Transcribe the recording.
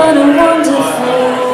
what a wonderful